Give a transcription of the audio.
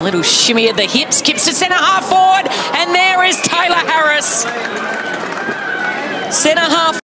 Little shimmy at the hips, kicks to centre half forward, and there is Taylor Harris. Centre half.